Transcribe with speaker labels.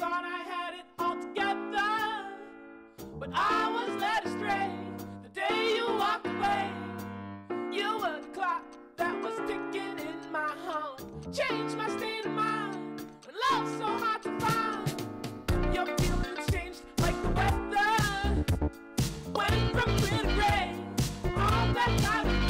Speaker 1: thought I had it all together, but I was led astray the day you walked away. You were the clock that was ticking in my heart. Changed my state of mind when love's so hard to find. Your feelings changed like the weather, went from clear to gray. All that I